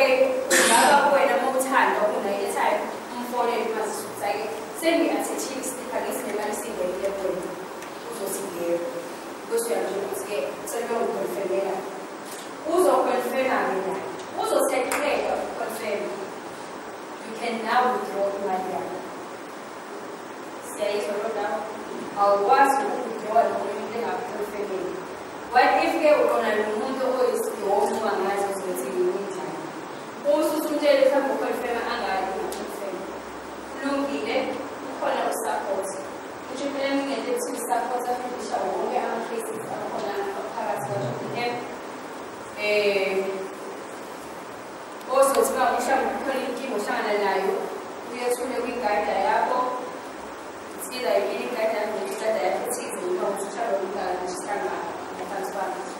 Nawe-ke ngaba kuwena uma uthanda unayi-airtime umfonele mazisusa-ke sengi-athethile isipha ngesinemali singenile kuwena. Uzothi yebo bese uyanje ukuthi-ke sekuyokukhonfemela uzokhonfema-ke naye uzoseqheka ukukhonfema you can now withdraw imali yakho. Siyayizwa lo ndawo awukwazi ukuwithdrawa noma into engakukhonfemeli what if-ke ubona lo muntu oyisidomu wangazi Sfungere fa buco e ferma magari una conferma. L'unghiere quella questa cosa. Non c'è più niente su questa cosa che diciamo che anche se sta con la ragazza e osso sma diciamo che lì che mo sana laio io sulle qui carta yapo si dai qui carta mi sta da si no c'è lo che sta ma tanto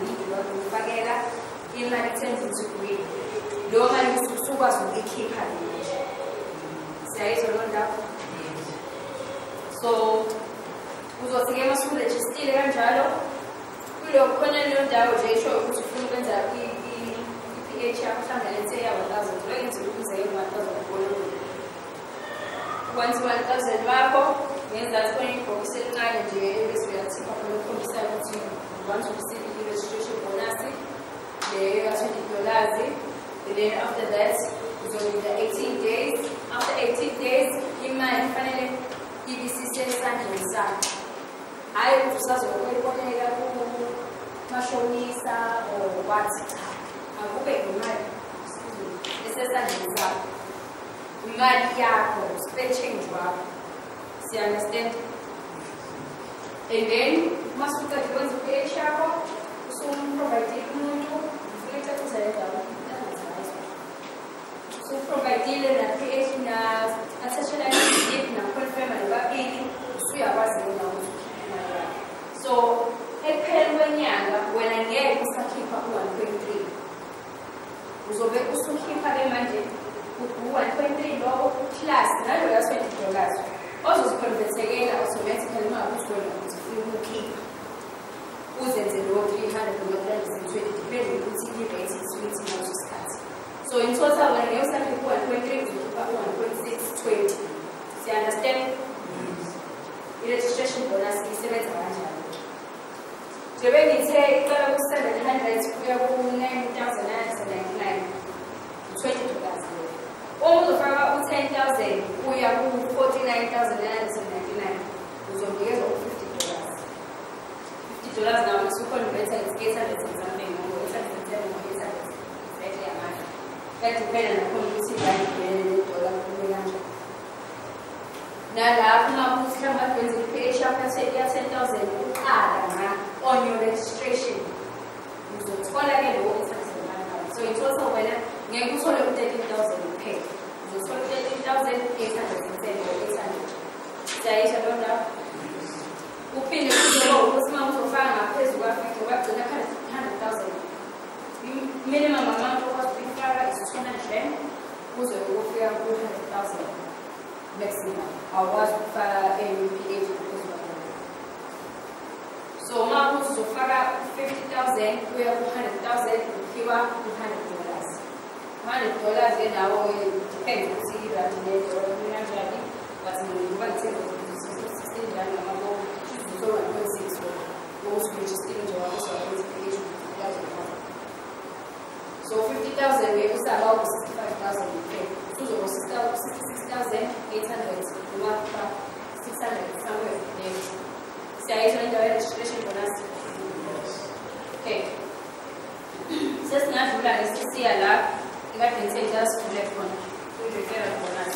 imali turns into green leyo mali usukwazi ukuyikhipha nje siyayizwa loo ndawo so uzothi-ke uma usurejistile kanjalo. Kuleyo khona leyo ndawo nje isho ukuthi ufuna ukwenza i-p h yakho mhlawumbe lethe ya-one thousand lokenzela ukuze one thousand ubone once one thousand wakho ngenzansi khona ibhokisi elincane nje bese uyathipha khona okukhombisayo ukuthi want dollars and then after that uzolinda 18 days. After 18 days imali kufanele ibisisesandleni sakho hhayi ukuthi usazokuyiboleka kumashonisa or what? Cha akube imali esesandleni sakho imali yakho spare change wakho siya-understand and then uma suqeda kwenza i-ph yakho usumprovidile umuntu ufike ecacisa le ndawo usuprovayidile na-ph na-attachela i-slip na-confirma nobabili usuyakwazi yena ukuthi imali yakho so ekupheleni kwenyanga wena ngeke usakhipha u-one point three uzobe usukhipha-ke manje u-one point three lowo plus naloya twenty dollars ozozikhonvethekela automatically uma ukuthi wena uthi ufuna ukukhipha uzenze lowo three hundred noma three hundred and twenty Elsa took 1.3 to 1.620. So you understand? the registration bonus isebenza kanjani? Njengoba you icala ku-700 kuya to nine thousand nine hundred ninety-nine. Twenty thousand. All Uma uzofaka u-10,000 kuya ku-49,999 So we have $50. 50 dollars nawo masukhonvert it's 800 something or 800 or 800 right here yatokana na kondusi ndani kelele dola kumi nalapho uma ya-ten thousand. Uqala na-on your registration. Uzothola-ke lowo so itotal wena ngeke uthole u-thirteen thousand. Kuphela uzothola u-thirteen thousand. Eight hundred and ten or 2010 kuze ukufika ku-200,000 maximum awukwazi ukufaka e-UPH so uma 50,000 kuya 100,000 ukhiwa 100 dollars. 100 dollars enawo depend ukuthi irandi neyoinanjani but ngoba ngithenga 16 rand ngamabo so 1.6 ngokuthi registre njengoba kuzowenza i-UPH so 50,000, we have to about 65,000 Ukraine. So it was 66,800, 600, somewhere there. See, I usually have a registration for us. Okay. Sasa tunavula isiya la ikathense just kule khona. Kuyireferral bonus.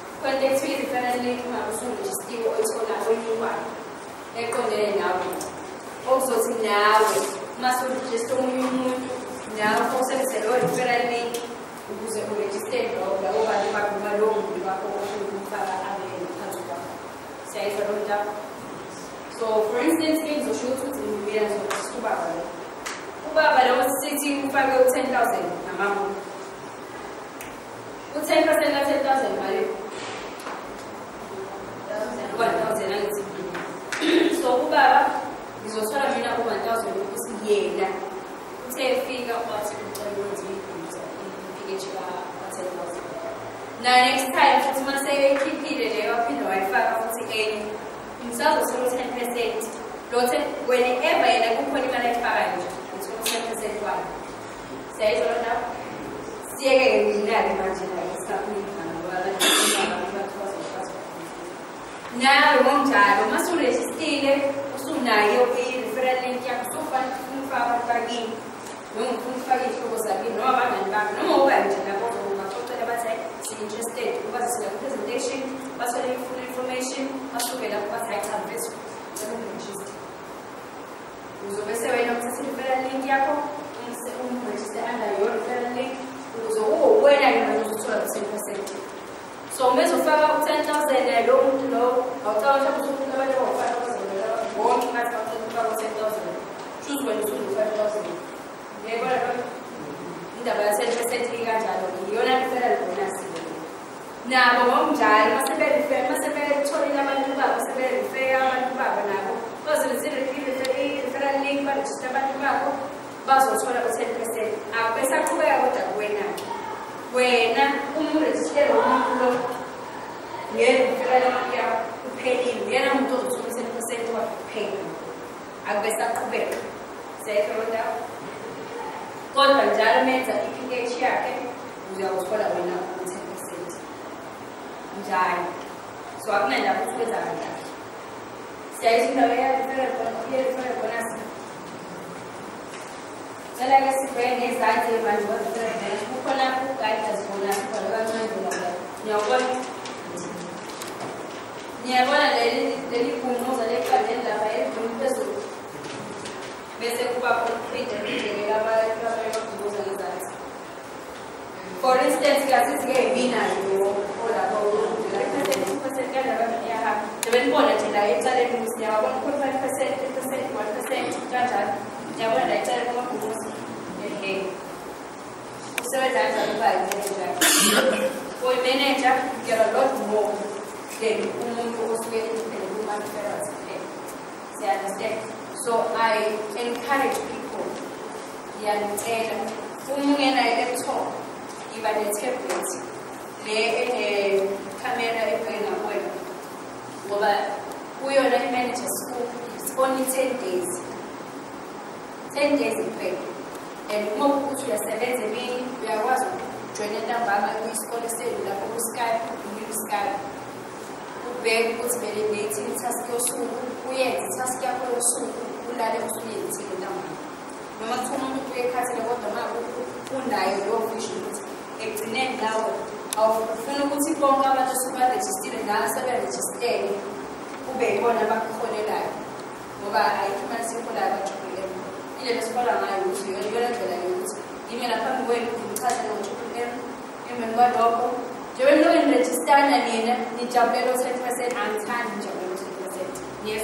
i-referral link uma usurejistiwe oyithola oyiwayo eqondene nawe okuzothi nawe uma surejista omunye umuntu nawe usebenzise leyo referral link ukuze urejiste labo labo bantu bakho noma lowo muntu wakho ofuna ukumfaka abe ngaphansi kwakho siyayizwa lo ndaba so for instance ke ngizosho ukuthi ngibuyela ngizokuthiwa ubaba lo ubaba lo sithi ufake u-ten thousand namamuntu u-ten percent ka-ten thousand mali Now next time, Fatuma sai wai kifi da da yawa fi da wifi a kusa gani. In sa su sun san percent. Lotin whenever yana kuka ni mana fara ne. Sun san percent wa. Sai zo na. Sai ga ni na da majina ya sa ni kana wala. Na ruwan jaro masu resistile suna yau eh referral link ya kusa fa kun fa fa gini. nu não faria de proposabilidade, não avaliar, não houve nu gente, né? Bom, uma conta ele vai ser se nu não vai ser presentation, vai ser full information, mas o nu ele vai Nu cada nu não register. Uzobese wena uthathilivela link nu umregister under your referral link Nu uwena nu manje uzothola percent percent. nu umezofaka u-10 000 lo muntu lo awucabanga mhlawumbe ukuthi abantu abawu-5 000 bonke ngathi bafuna ukufaka u-10 000 choose wena usuzofaka u-5 000 regular da ba sai ta sai tiga jalo ki yona ni fara lona si na bo mo mjalo masebe rife masebe chori na bantu ba masebe rife ya bantu ba bana ko ba zo zire ki rife e a pesa ku ba go ta buena buena umu register umu lo yena fara la ya upheli yena umuntu uzosebenza usebenza wapheli akubesa qhubeka con mangiarmezza di fighe cieche usiamo scuola quella non si è sentita mangiare so a me la puoi usare se hai sulla vera di fare con copiare fare con assi sai che si prende e sai che mangi quanto prende con la cucca e la scuola con la mangiare ne ho qualche ngiyabona leli phumuza leqandeni lapha eliphuma phezulu bese kuba concrete For instance, classes here in Vina, nabelibona nje la ecaleni ngusiyaba bona ukhona five percent ten percent one percent. Kanjalo ngiyabona la ecaleni kwamabhuzi ehe usebenza kanjani uba yimanager uyi-manager get a lot more than umuntu osuke so i encourage people yeah, and ungena i-laptop iba ne-tablet, le enekhamera ebheke ngakwena. Ngoba kuyona i-manager school, it's only 10 days. 10 days kuphela. And uma ukuthi uyasebenza emini, uyakwazi ukujoyina ntambama kwisikole senu lapho ku-Skype, uyi-Skype. ubheke ukuthi vele ngiyithini itask yosuku uyenze itask yakho yosuku ulale usuyenzile ntambama noma kuthiwa umuntu uyekhathele kodwa ma unayo leyo vision ukuthi ekugcineni nawe awufuna ukuthi bonke abantu osuke barejistile nawe seberejistele kube yibona abakuholelayo. Ngoba ayikho imali siyiholayo abajubulele indlela esihola ngayo ukuthi iyona ndlela yokuthi ime laphambi kwenu ngimchazele ngojubulele emveni kwalokho. Njengoba niloko nirejistana nina nijabulela u-ten percent. Angithandi nijabulela u-ten percent. Yes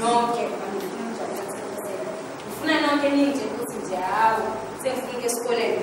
nonke abantu ngifuna nijabulela u-ten percent. Ngifuna nonke ninje ukuthi nje hawu sengifika esikoleni.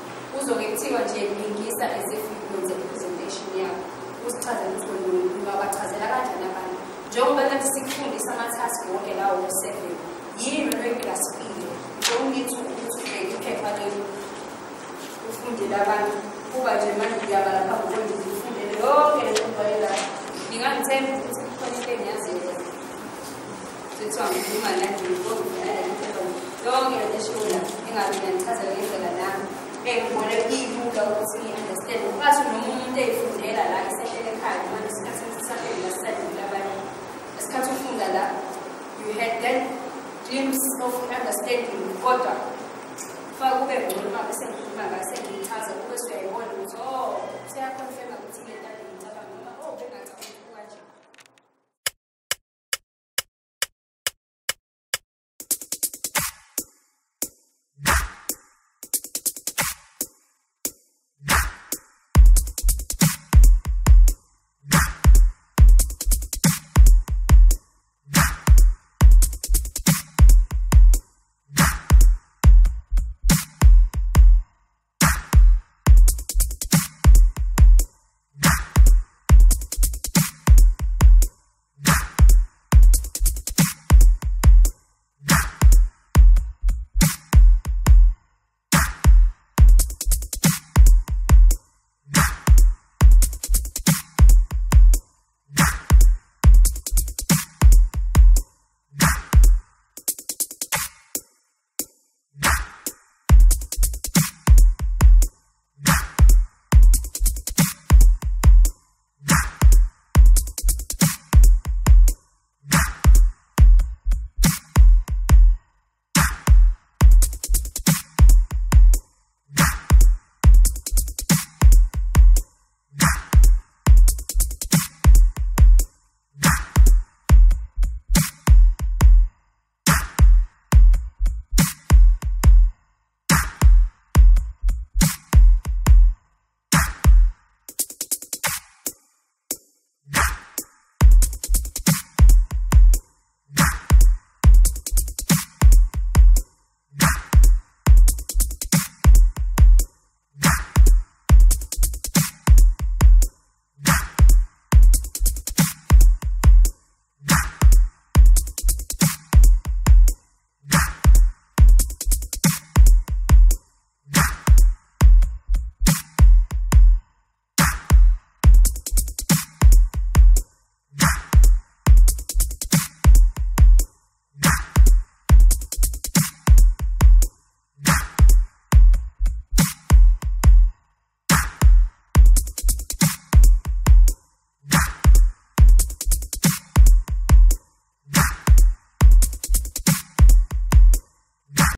kuzoke kuthiwa nje lingisa as if wenze i-presentation yakho. Usichazele ukuthi wena ungabachazela kanjani abantu. Njengoba nathi sikufundisa ama-task wonke lawo ku-seven yini regular speed don't need to ukuthi ubheke iphepha lelo ufundele abantu. Kuba nje manje ngiyabala phambi kwenu ngifundele yonke le nto ngingangithemba ukuthi kukhona into engiyaziyo. Kuthiwa ngikhuluma nanje ngibongephepha yonke le nto eshiwola engabe ngiyandichazela ngendlela nami. Engibone ilula ukuthi ngi-understand ngathi noma umuntu eyifundela la esehlele ekhaya manje isikhathi esisahlele lasisajula abanye. Isikhathi ufunda la you had that glimpse of understanding kodwa faka kube ngcono uma bese ngikhuluma ngayo sengiyichaza kube suyayibona ukuthi oh seyakhonfema ukuthi le nto